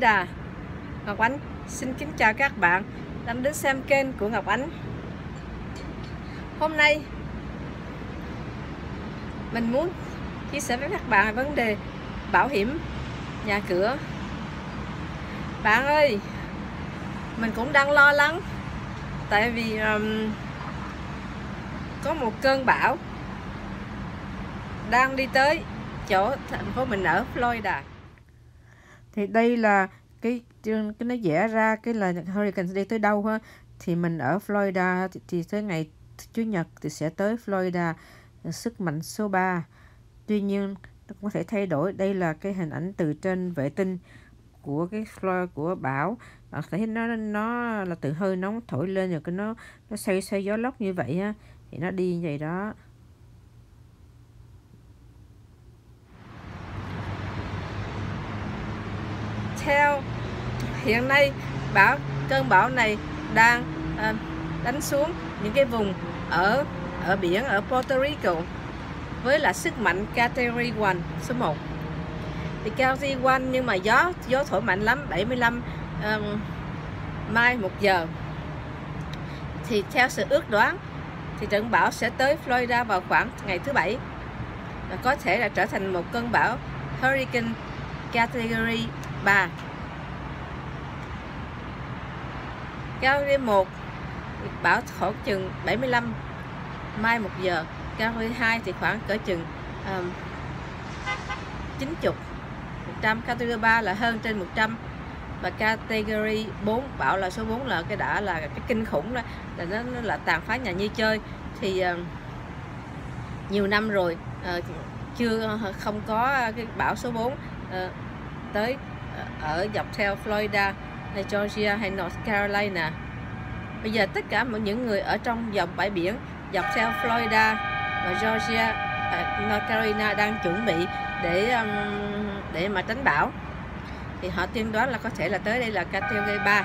Miami Đà, Ngọc Ánh xin kính chào các bạn đang đến xem kênh của Ngọc Ánh. Hôm nay mình muốn chia sẻ với các bạn về vấn đề bảo hiểm nhà cửa. Bạn ơi, mình cũng đang lo lắng tại vì um, có một cơn bão đang đi tới chỗ thành phố mình ở Florida thì đây là cái cái nó vẽ ra cái là hurricane đi tới đâu ha? Thì mình ở Florida thì, thì tới ngày chủ nhật thì sẽ tới Florida ờ, sức mạnh số 3 tuy nhiên nó có thể thay đổi. Đây là cái hình ảnh từ trên vệ tinh của cái florida của bão. Bạn thấy nó nó là từ hơi nóng thổi lên rồi cái nó nó xoay xoay gió lốc như vậy á thì nó đi như vậy đó. Theo. Hiện nay bão cơn bão này đang à, đánh xuống những cái vùng ở ở biển ở Puerto Rico với là sức mạnh category 1 số 1 thì category 1 nhưng mà gió gió thổi mạnh lắm 75 um, ờ, mai một giờ. Thì theo sự ước đoán thì trận bão sẽ tới Florida vào khoảng ngày thứ bảy và có thể là trở thành một cơn bão Hurricane Category 3 Category 1 bảo khoảng chừng 75 mai một giờ Category 2 thì khoảng cỡ chừng um, 90 100 Category 3 là hơn trên 100 và category 4 bảo là số 4 là cái đã là cái kinh khủng đó là nó, nó là tàn phá nhà như chơi. Thì uh, nhiều năm rồi uh, chưa ờ, không có cái bảo số 4 uh, tới ở dọc theo Florida hay Georgia hay North Carolina. Bây giờ tất cả mọi những người ở trong dòng bãi biển dọc theo Florida và Georgia uh, North Carolina đang chuẩn bị để um, để mà tránh bão. Thì họ tiên đoán là có thể là tới đây là category 3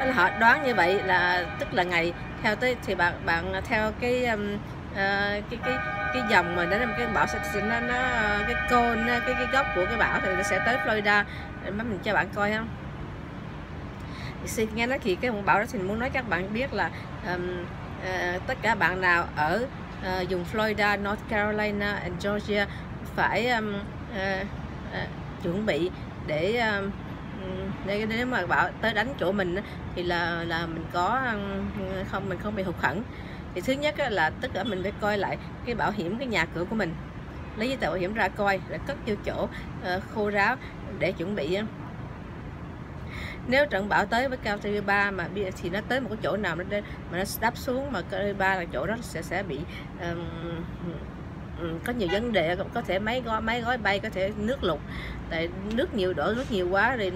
đó là họ đoán như vậy là tức là ngày theo tới thì bạn bạn theo cái um, uh, cái cái cái dòng mà đến là cái bão sẽ nó, nó cái côn cái cái gốc của cái bão thì nó sẽ tới Florida. Mấy mình cho bạn coi không? Nghe nói thì cái bão đó thì muốn nói các bạn biết là um, uh, tất cả bạn nào ở uh, vùng Florida, North Carolina and Georgia phải um, uh, uh, chuẩn bị để um, để nếu mà bảo tới đánh chỗ mình thì là là mình có không mình không bị hụt hẫng thì thứ nhất là tất cả mình phải coi lại cái bảo hiểm cái nhà cửa của mình. Lấy giấy tờ bảo hiểm ra coi để cất vô chỗ uh, khô ráo để chuẩn bị nếu trận bão tới với cao T 3 mà thì nó tới một cái chỗ nào mà nó đáp xuống mà cao 3 là chỗ đó sẽ sẽ bị um, Ừ, có nhiều vấn đề có thể máy gói máy gói bay có thể nước lụt. Tại nước nhiều đổ nước nhiều quá thì,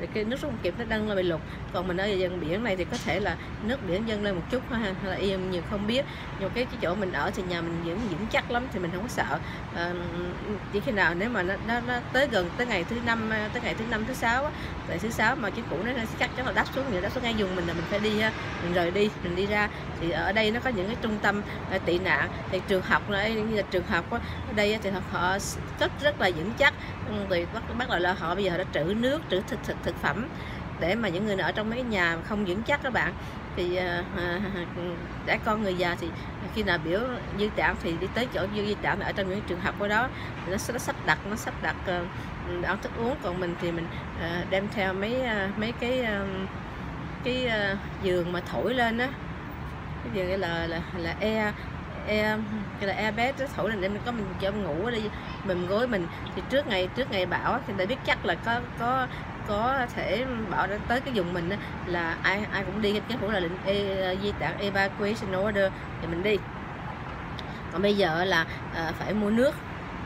thì cái nước không kịp nó đang lên bị lụt. Còn mình ở dân biển này thì có thể là nước biển dâng lên một chút ha hay là im nhiều không biết. Nhưng cái, cái chỗ mình ở thì nhà mình vẫn vững chắc lắm thì mình không có sợ. À, chỉ khi nào nếu mà nó, nó, nó tới gần tới ngày thứ năm tới ngày thứ năm thứ sáu tại thứ sáu mà chính phủ nó chắc chắn là đáp xuống nhiều đáp xuống ngay dùng mình là mình phải đi mình rời đi mình đi ra. Thì ở đây nó có những cái trung tâm ờ, tị nạn thì trường học này như là trường học ở đây thì họ rất rất là vững chắc. Ừ, thì bắt bắt đầu là họ bây giờ đã trữ nước trữ thực thực thực phẩm để mà những người ở trong mấy nhà không vững chắc các bạn. Thì ờ, à, ừ, đã con người già thì khi nào biểu dư trạm thì đi tới chỗ dư trạm ở trong những trường học ở đó. Nó sẽ sắp đặt nó sắp đặt ờ, uh, ăn thức uống. Còn mình thì mình uh, đem theo mấy uh, mấy cái cái giường mà thổi lên á. Cái giường là là là e e cái là airbed nó thổi này để mình có mình cho mình ngủ ở đây mình gối mình. Thì trước ngày trước ngày bão thì đã biết chắc là có có có thể bảo đã tới cái vùng mình là ai ai cũng đi cái phủ là lệnh e, à, di tản evacuation order thì mình đi. Còn bây giờ là à, phải mua nước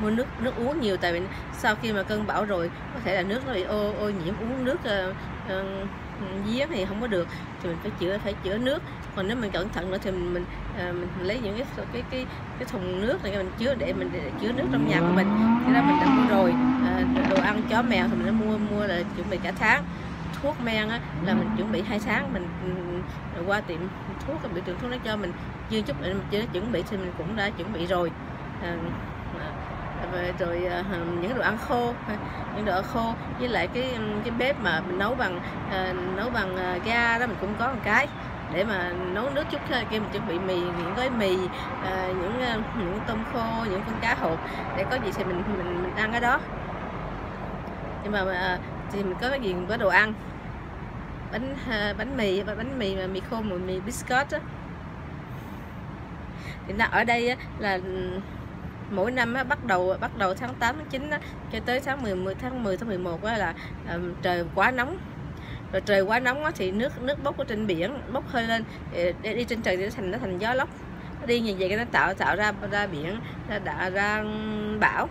mua nước nước uống nhiều tại vì sau khi mà cơn bão rồi có thể là nước nó bị ô, ô nhiễm uống nước uh, uh, Ừ, giếng thì không có được thì mình phải chữa phải chữa nước. Còn nếu mình cẩn thận nữa thì mình mình, à, mình lấy những cái cái cái cái thùng nước này mình chứa để mình để chứa nước trong nhà của mình. Thế đó mình đã mua rồi. À, đồ ăn chó mèo thì mình đã mua mua là chuẩn bị cả tháng. Thuốc men á, là mình chuẩn bị hai tháng mình mình qua tiệm thuốc bị biểu thuốc nó cho mình. Dư chút để mình chưa chuẩn bị thì mình cũng đã chuẩn bị rồi. À, rồi ờ, những đồ ăn khô những đồ ăn khô với lại cái cái bếp mà mình nấu bằng ờ, nấu bằng ờ, ga đó mình cũng có một cái để mà nấu nước chút thôi kia mình chuẩn bị mì những gói mì những những tôm khô những con cá hộp để có gì thì mình mình, mình ăn ở đó. Nhưng mà thì mình có cái gì có đồ ăn bánh bánh mì và bánh mì mà mì khô mì biscuit á. Thì ở đây á, là mỗi năm á, bắt đầu bắt đầu tháng 8 tháng 9 á, cho tới tháng 10, tháng 10 tháng 11 á, là um, trời quá nóng. Rồi trời quá nóng á, thì nước nước bốc ở trên biển bốc hơi lên đi, đi trên trời thì nó thành nó thành gió lốc. Nó đi như vậy cái nó tạo tạo ra ra biển ra đã ra bão.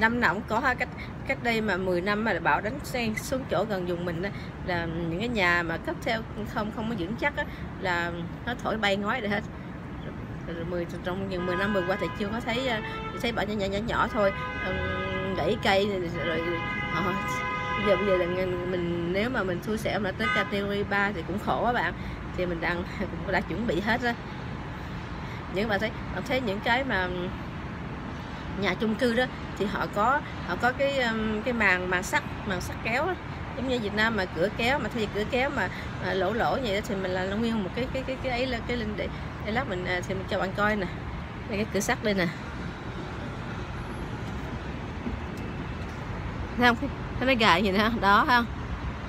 Năm nào cũng có ha cách cách đây mà 10 năm mà bão đánh sen xuống chỗ gần vùng mình đó, là những cái nhà mà cấp theo không không có vững chắc á, là nó thổi bay ngói rồi hết. 10 trong những 10 năm vừa qua thì chưa có thấy ờ, thấy bão nhỏ nhỏ nhỏ nhỏ thôi. Ờ, gãy cây rồi, họ giờ bây giờ là mình nếu mà mình xui xẻo mà tới category 3 thì cũng khổ các bạn. Thì mình đang cũng đã chuẩn bị hết á. Những bạn thấy bạn thấy những cái mà nhà chung cư đó thì họ có họ có cái cái màn màn sắt màn sắt kéo đó giống như Việt Nam mà cửa kéo mà thay vì cửa kéo mà, mà lỗ lỗ vậy đó thì mình là nguyên một cái cái cái cái ấy là cái linh để để lát mình à, thì mình cho bạn coi nè. Đây cái cửa sắt đây nè. Thấy không? Thấy mấy gài gì nè đó không?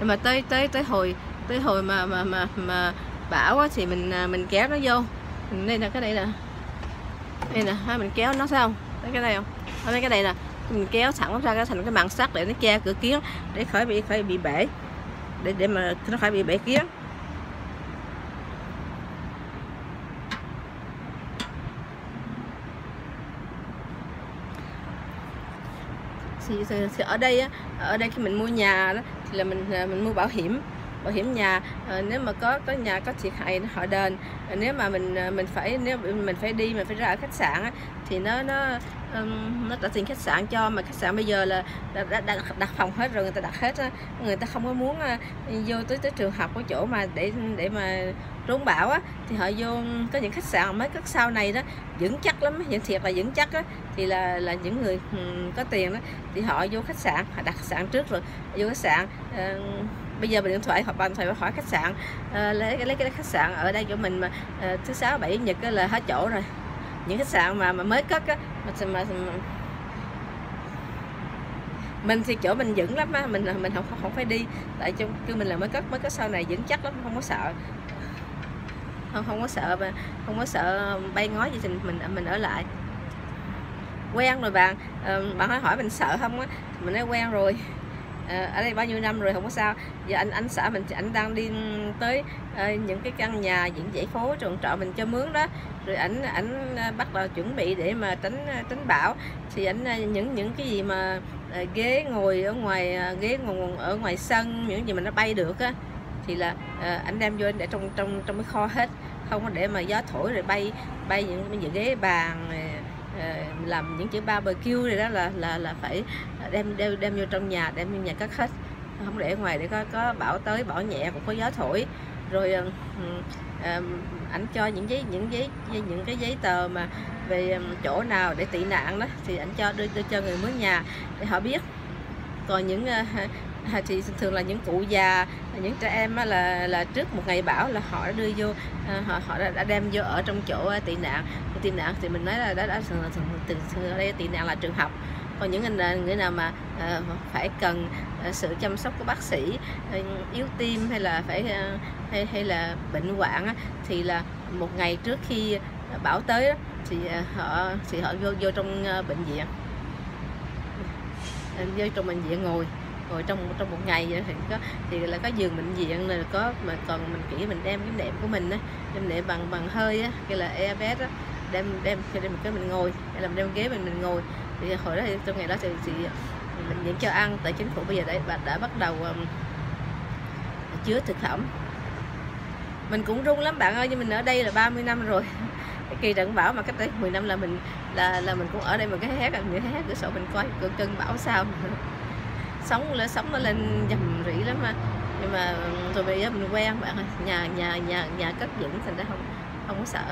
Mà tới tới tới hồi tới hồi mà mà mà mà bão á, thì mình à, mình kéo nó vô. Mình đây là cái này nè. Đây nè mình kéo nó sao thấy cái này không? Thấy cái này nè mình kéo thẳng ra cái thành cái màn sắt để nó che cửa kiến để khỏi bị khỏi bị bể. Để để mà nó khỏi bị bể kiến. Thì, thì ở đây á ở đây khi mình mua nhà đó thì là mình à, mình mua bảo hiểm bảo hiểm nhà. À, nếu mà có có nhà có thiệt hại họ đền à, nếu mà mình à, mình phải nếu mình phải đi mình phải ra ở khách sạn á, thì nó nó um, nó trả tiền khách sạn cho mà khách sạn bây giờ là đã, đã, đã đặt phòng hết rồi người ta đặt hết á. người ta không có muốn uh, vô tới tới trường học có chỗ mà để để mà trốn bão á thì họ vô có những khách sạn mới cất sau này đó vững chắc lắm những thiệt là vững chắc á thì là là những người um, có tiền đó thì họ vô khách sạn họ đặt khách sạn trước rồi vô khách sạn uh, bây giờ mình điện thoại hoặc bằng thoại hỏi khách sạn uh, lấy lấy cái khách sạn ở đây của mình mà uh, thứ sáu bảy nhật là hết chỗ rồi những khách sạn mà mà mới cất á mà, mà, mà mình thì chỗ mình vững lắm á mình mình không không phải đi. Tại trong kêu mình là mới cất mới cất sau này vững chắc lắm không có sợ. Không không có sợ mà không có sợ bay ngói gì thì mình mình ở lại. Quen rồi bạn. À, bạn hỏi hỏi mình sợ không á mình nói quen rồi à, ở đây bao nhiêu năm rồi không có sao. Giờ anh anh xã mình anh đang đi tới à, những cái căn nhà những dãy phố trường trọ mình cho mướn đó. Rồi ảnh ảnh ờ, bắt đầu chuẩn bị để mà tránh ờ, tránh bão. Thì ảnh những những cái gì mà à, ghế ngồi ở ngoài à, ghế ngồi ở ngoài sân những gì mà nó bay được á thì là à, anh đem vô để trong trong trong cái kho hết. Không có để mà gió thổi rồi bay bay những những ghế bàn Ờ, làm những chữ barbecue này đó là là là phải đem đem đem vô trong nhà đem vô nhà các khách. Không để ngoài để có có bão tới bão nhẹ cũng có gió thổi. Rồi uh, um, ảnh cho những giấy những giấy những cái giấy tờ mà về chỗ nào để tị nạn đó thì ảnh cho đưa, đưa cho người mới nhà để họ biết. Còn những uh, thì thường là những cụ già những trẻ em là là trước một ngày bão là họ đã đưa vô họ họ đã, đã đem vô ở trong chỗ à, tị nạn tị nạn thì mình nói là đã đã thường ở đây tị nạn là trường học. Còn những người, người nào mà uh, phải cần uh, sự chăm sóc của bác sĩ uh, yếu tim hay là phải uh, hay hay là bệnh hoạn thì là một ngày trước khi bảo bão tới thì uh, họ thì họ vô vô trong uh, bệnh viện. Vô trong bệnh viện ngồi ngồi trong trong một ngày vậy thì có thì là có giường bệnh viện là có mà còn mình kỹ mình đem cái nệm của mình á đem nệm bằng bằng hơi á cái là airbed á đem đem cho một cái mình ngồi. Hay là mình đem ghế mình mình ngồi. Thì hồi đó thì trong ngày đó thì, thì mình vẫn cho ăn tại chính phủ. Bây giờ đã đã bắt đầu um, chứa thực phẩm. Mình cũng run lắm bạn ơi nhưng mình ở đây là 30 năm rồi. Cái kỳ trận bão mà cách đây 10 năm là mình là là mình cũng ở đây mà cái hé mình hé cửa sổ mình coi cơn cơn bão sao sống là sống nó lên dầm rỉ lắm mà nhưng mà um, rồi bây giờ mình quen bạn ơi nhà nhà nhà nhà cất vững thành ra không không có sợ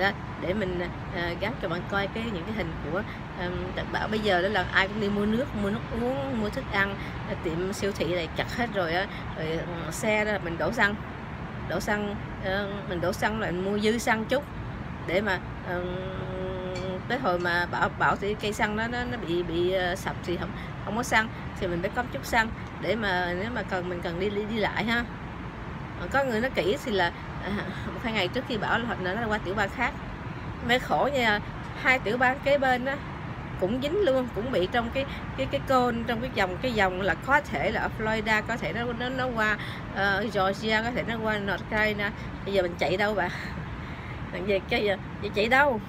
đó, để mình ờ, gắn cho bạn coi cái những cái hình của à, bảo. Bây giờ đó là ai cũng đi mua nước mua nước uống mua thức ăn ờ, tiệm siêu thị này chặt hết rồi á. Rồi ờ, xe đó mình đổ xăng đổ xăng uh, mình đổ xăng là mình mua dư xăng chút để mà uh, tới hồi mà bảo bảo thì cây xăng nó nó, nó bị bị uh, sập thì không không có xăng thì mình phải có chút xăng để mà nếu mà cần mình cần đi đi, đi lại ha. Có người nó kỹ thì là à, một hai ngày trước khi bảo là nó qua tiểu bang khác. Mới khổ nha hai tiểu bang kế bên đó cũng dính luôn cũng bị trong cái cái cái côn trong cái dòng cái dòng là có thể là ở Florida có thể nó nó nó qua uh, Georgia có thể nó qua North Carolina. Bây giờ mình chạy đâu bà? Về cái giờ vậy chạy đâu?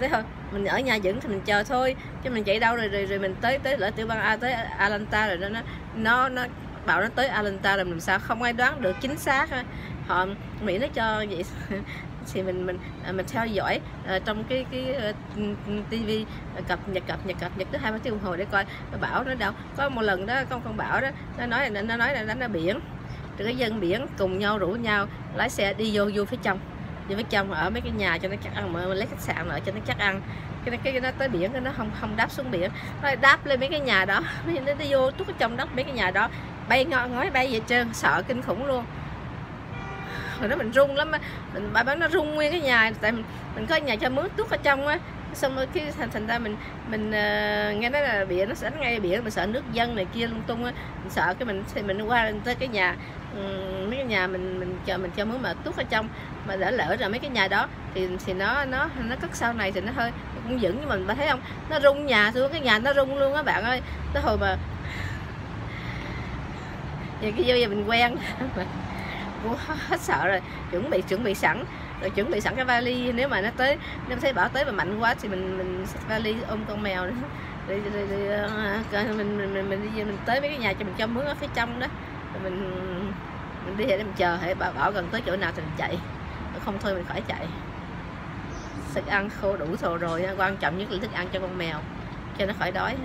Thế thôi mình ở nhà dưỡng thì mình chờ thôi chứ mình chạy đâu rồi rồi, rồi mình tới tới lỡ tiểu bang A à, tới Atlanta rồi nó nó nó bảo nó tới Atlanta rồi làm sao không ai đoán được chính xác Ờ, họ Mỹ nó cho vậy thì mình mình à, mình theo dõi uh, trong cái cái ờ, uh, tivi cập nhật cập nhật cập nhật tới hai ba tiếng đồng hồ để coi. Nó bảo nó đâu có một lần đó con con bảo đó nó nói là nó nói là đánh ra biển. Rồi cái dân biển cùng nhau rủ nhau lái xe đi vô vô phía trong. Vô phía trong ở mấy cái nhà cho nó chắc ăn mà lấy khách sạn ở cho nó chắc ăn. Cái cái nó tới biển nó không không đáp xuống biển. Nó đáp lên mấy cái nhà đó nó đi vô tuốt trong đất mấy cái nhà đó bay ngó ngói bay về trơn sợ kinh khủng luôn hồi đó mình rung lắm mình bà bán nó rung nguyên cái nhà tại mình, mình có nhà cho mướn tuốt ở trong á. Xong rồi cái thành, thành ra mình mình uh, nghe nói là biển nó sẽ ngay biển mình sợ nước dân này kia lung tung á. Mình sợ cái mình thì mình qua tới cái nhà um, mấy cái nhà mình mình chờ mình cho mướn mà tuốt ở trong mà đã lỡ rồi mấy cái nhà đó thì thì nó nó nó cất sau này thì nó hơi cũng vững nhưng mà bà thấy không? Nó rung nhà xuống cái nhà nó rung luôn á bạn ơi. Tới hồi mà vậy cái vô giờ mình quen cũng hết sợ rồi. Chuẩn bị chuẩn bị sẵn. Rồi chuẩn bị sẵn cái vali nếu mà nó tới nếu thấy bảo tới mà mạnh quá thì mình mình xách vali ôm con mèo nữa rồi, rồi, rồi, rồi mình, mình, mình, mình đi mình tới mấy cái nhà cho mình cho mướn ở phía trong đó. Rồi mình mình đi để mình chờ hãy bảo bảo gần tới chỗ nào thì mình chạy. Không thôi mình khỏi chạy. Thức ăn khô đủ rồi rồi quan trọng nhất là thức ăn cho con mèo cho nó khỏi đói.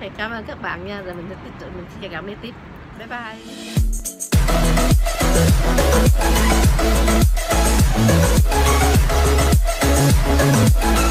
Thì cảm ơn các bạn nha rồi mình tiếp tục mình sẽ gặp tiếp. Bye bye. Thank